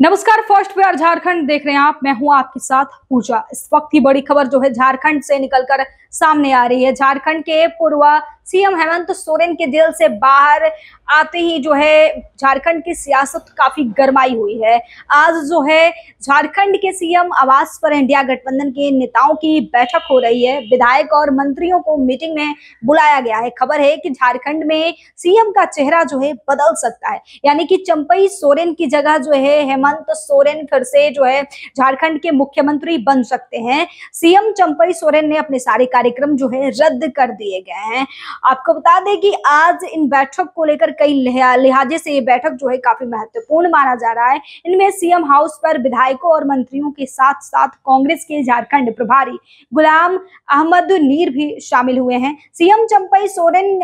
नमस्कार, first pair Jharkhand देख रहे हैं आप। मैं हूँ आपके साथ पूजा। इस वक्त की बड़ी खबर जो है, झारखंड से निकलकर सामने आ रही है। झारखंड के पूर्व सीएम हेमंत सोरेन के जेल से बाहर आते ही जो है झारखंड की सियासत काफ़ी गरमाई हुई है। आज जो है झारखंड के सीएम आवास पर इंडिया गठबंधन के नेताओं की बैठक हो रही है। विधायक और मंत्रियों को मीटिंग में बुलाया गया है। खबर है कि झारखंड में सीएम का चेहरा जो है बदल सकता है। यानी कि चंपई सोरेन की जगह जो है हेमंत सोरेन फिर से जो है झारखंड के मुख्यमंत्री बन सकते हैं। सीएम चंपई सोरेन ने अपने सारे कार्यक्रम जो है रद्द कर दिए गए हैं। आपको बता दें कि आज इन बैठक को लेकर कई लिहाजे से ये बैठक जो है काफ़ी महत्वपूर्ण माना जा रहा है। इनमें सीएम हाउस पर विधायकों और मंत्रियों के साथ साथ कांग्रेस के झारखंड प्रभारी गुलाम अहमद नीर भी शामिल हुए हैं। सीएम चंपई सोरेन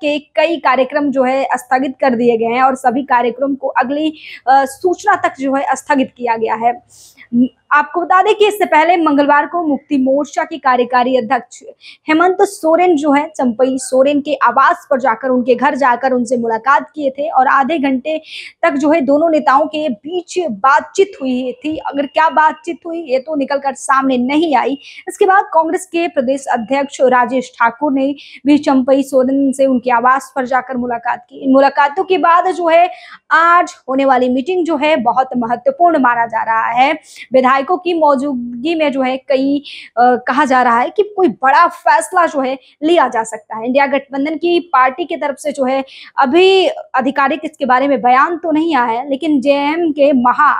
के कई कार्यक्रम जो है स्थगित कर दिए गए हैं और सभी कार्यक्रम को अगली सूचना तक जो है स्थगित किया गया है। आपको बता दें कि इससे पहले मंगलवार को मुक्ति मोर्चा के कार्यकारी अध्यक्ष हेमंत सोरेन जो है, चंपई सोरेन के आवास पर जाकर उनके घर जाकर उनसे मुलाकात किए थे और आधे घंटे तक जो है दोनों नेताओं के बीच बातचीत हुई थी। अगर क्या बातचीत हुई, ये तो निकलकर सामने नहीं आई। इसके बाद कांग्रेस के प्रदेश अध्यक्ष राजेश ठाकुर ने भी चंपई सोरेन से उनके आवास पर जाकर मुलाकात की। इन मुलाकातों के बाद जो है, आज होने वाली मीटिंग जो है, बहुत महत्वपूर्ण माना जा रहा है। विधायकों की मौजूदगी में जो है कई कहा जा रहा है कि कोई बड़ा फैसला जो है लिया जा सकता है। इंडिया गठबंधन की पार्टी की तरफ़ से जो है अभी आधिकारिक इसके बारे में बयान तो नहीं आया है, लेकिन जेएम के महा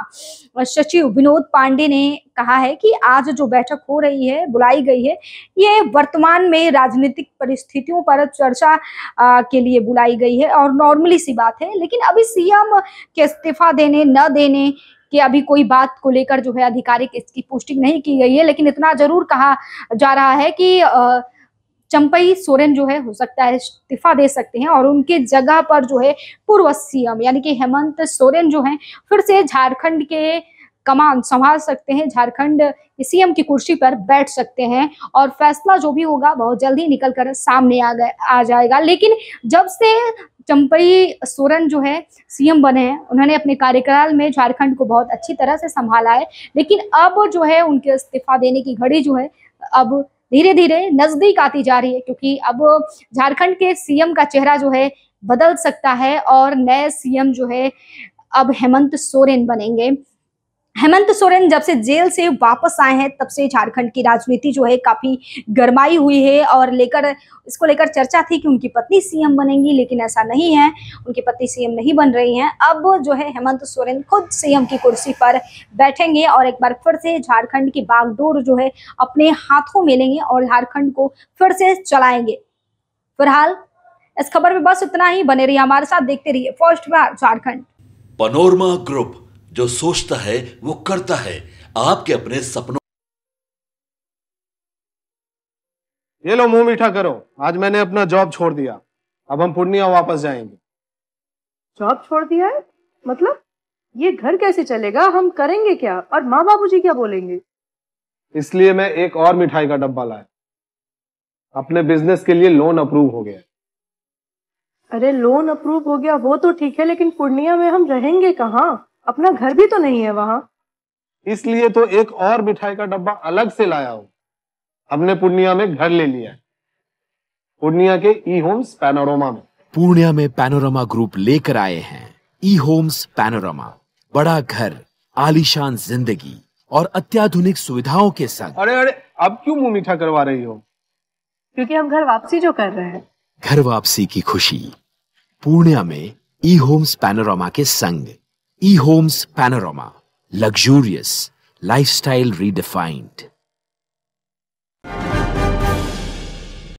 सचिव विनोद पांडे ने कहा है कि आज जो बैठक हो रही है, बुलाई गई है, ये वर्तमान में राजनीतिक परिस्थितियों पर चर्चा के लिए बुलाई गई है और नॉर्मली सी बात है, लेकिन अभी सीएम के इस्तीफा देने, न देने कि अभी कोई बात को लेकर जो है आधिकारिक इसकी पुष्टि नहीं की गई है, लेकिन इतना ज़रूर कहा जा रहा है कि चंपई सोरेन जो है हो सकता है इस्तीफा दे सकते हैं और उनके जगह पर जो है पूर्व सीएम यानी कि हेमंत सोरेन जो है फिर से झारखंड के कमान संभाल सकते हैं, झारखंड सीएम की कुर्सी पर बैठ सकते हैं और फैसला जो भी होगा बहुत जल्दी निकल कर सामने आ गए, आ जाएगा। लेकिन जब से चंपई सोरेन जो है, सीएम बने हैं। उन्होंने अपने कार्यकाल में झारखंड को बहुत अच्छी तरह से संभाला है। लेकिन अब जो है, उनके इस्तीफा देने की घड़ी जो है, अब धीरे धीरे नज़दीक आती जा रही है, क्योंकि अब झारखंड के सीएम का चेहरा जो है, बदल सकता है और नए सीएम जो है, अब हेमंत सोरेन बनेंगे। हेमंत सोरेन जब से जेल से वापस आए हैं, तब से झारखंड की राजनीति जो है काफ़ी गरमाई हुई है और लेकर, इसको लेकर चर्चा थी कि उनकी पत्नी सीएम बनेंगी, लेकिन ऐसा नहीं है। उनकी पत्नी सीएम नहीं बन रही हैं। अब जो है हेमंत सोरेन खुद सीएम की कुर्सी पर बैठेंगे और एक बार फिर से झारखंड की बागडोर जो है अपने हाथों में लेंगे और झारखंड को फिर से चलाएँगे। फ़िलहाल, इस खबर में बस इतना ही, बने रहिए हमारे साथ, देखते रहिए फ़र्स्ट बार झारखंड। Panorama group. जो सोचता है वो करता है। आपके अपने सपनों ये लो मुँह मीठा करो। आज मैंने अपना जॉब छोड़ दिया। अब हम पूर्णिया वापस जाएँगे। जॉब छोड़ दिया है? मतलब? ये घर कैसे चलेगा? हम करेंगे क्या? और माँ बाबूजी क्या बोलेंगे? इसलिए मैं एक और मिठाई का डब्बा लाया। अपने बिज़नेस के लिए लोन अप्रूव हो गया। अरे लोन अप्रूव हो गया वो तो ठीक है लेकिन पूर्णिया में हम रहेंगे कहाँ? अपना घर भी तो नहीं है वहाँ। इसलिए तो एक और मिठाई का डब्बा अलग से लाया हूँ। हमने पूर्णिया में घर ले लिया है। पूर्णिया के ई होम्स पैनोरमा में। पूर्णिया में पैनोरमा ग्रुप लेकर आए हैं। ई होम्स पैनोरमा बड़ा घर आलीशान ज़िंदगी और अत्याधुनिक सुविधाओं के संग। अरे अरे अब क्यों मुँह मीठा करवा रही हो? क्योंकि हम घर वापसी जो कर रहे हैं। घर वापसी की खुशी। पूर्णिया में ई होम्स पैनोरमा के संग। eHomes Panorama. Luxurious. Lifestyle redefined.